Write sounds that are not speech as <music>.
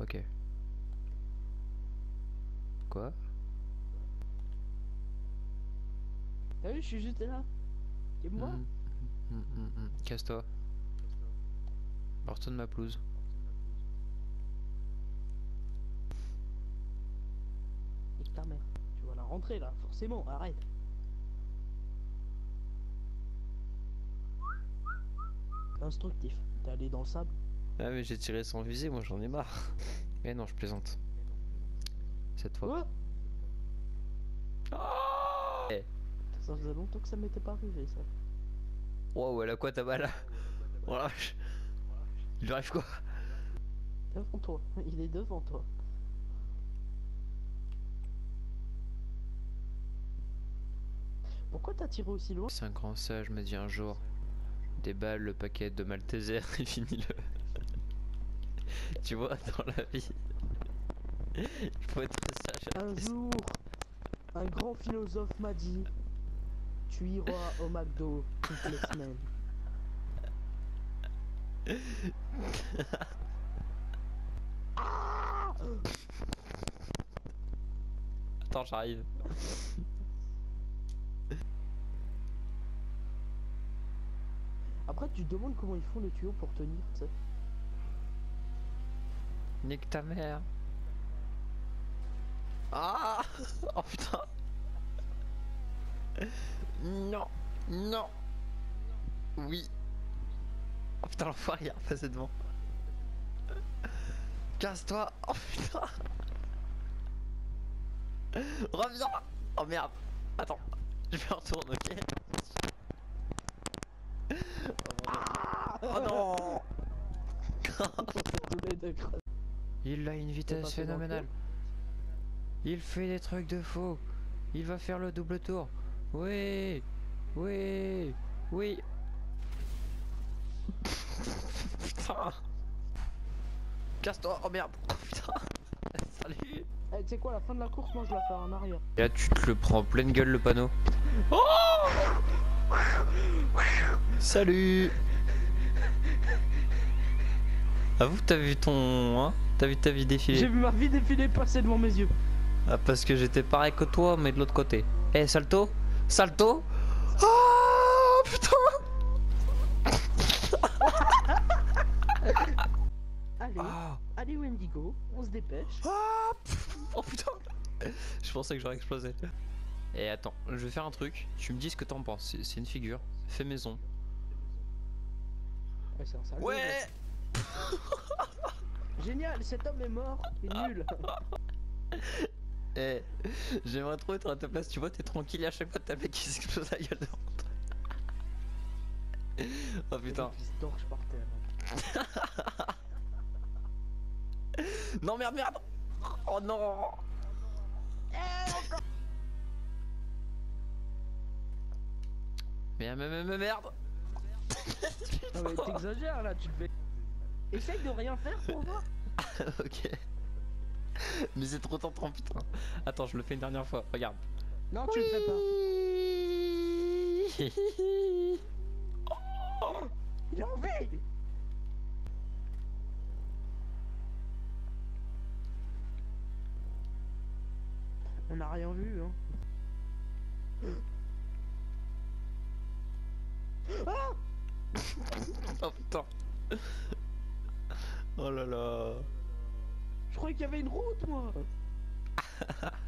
Ok. Quoi? T'as vu, je suis juste là. Et moi Hmm, hmm, hmm, hmm. Casse-toi. Retourne ma pelouse. Nique ta mère. Tu vas la rentrer là, forcément, arrête. Instructif. T'es allé dans le sable Ah mais j'ai tiré sans viser, moi j'en ai marre. Mais <laughs> non, je plaisante. Cette fois. Quoi? Eh. Ça faisait longtemps que ça m'était pas arrivé ça. Wow, elle a quoi ta balle? Oh vache. Il lui arrive quoi? Devant toi. Il est devant toi. Pourquoi t'as tiré aussi loin? C'est un grand sage m'a dit un jour. Déballe le paquet de Malteser <laughs> et finis-le. <laughs> tu vois, dans la vie. Il <laughs> faut être sage. Un jour, un grand philosophe m'a dit Tu iras au McDo toutes les semaines. <laughs> Attends, j'arrive. Après, tu te demandes comment ils font les tuyaux pour tenir, tu sais. Nique ta mère. Ah <laughs> Oh putain. Non Non. Oui. Oh putain l'enfoiré il est repassé devant. Casse-toi. Oh putain. Reviens. Oh merde. Attends. Je me retourne ok. Oh non. <laughs> Il a une vitesse phénoménale. Il fait des trucs de faux. Il va faire le double tour. Oui, oui, oui. <laughs> Putain. Casse-toi. Oh merde. Oh, <laughs> putain. Salut. Eh, tu sais quoi, à la fin de la course, moi je la fais en arrière. Là, tu te le prends en pleine gueule le panneau. Salut. Avoue, t'as vu ton, hein? T'as vu ta vie défiler. J'ai vu ma vie défiler passer devant mes yeux. Ah, parce que j'étais pareil que toi, mais de l'autre côté. Eh, salto Salto Oh putain Allez, Ah allez Wendigo, on se dépêche. Ah Oh putain Je pensais que j'aurais explosé. Et attends, je vais faire un truc. Tu me dis ce que t'en penses. C'est- une figure. Fait maison. Ouais, c'est un sale Ouais. <laughs> Génial, cet homme est mort, il est nul. <laughs> Eh, j'aimerais trop être à ta place. Tu vois, t'es tranquille à chaque fois t'as le mec qui s'explose la gueule toi. <laughs> Oh putain. Il se torche par terre. Non, merde, merde Oh non Mais, mais, mais, mais merde Non mais <laughs> t'exagères là, tu te fais... Essaye de rien faire pour voir. <laughs> Ok. Mais c'est trop tentant, putain. Attends, je le fais une dernière fois. Regarde. Non, tu le fais pas. Il a envie On n'a rien vu, hein. Ah oh putain. Oh là là. Je croyais qu'il y avait une route, moi <laughs>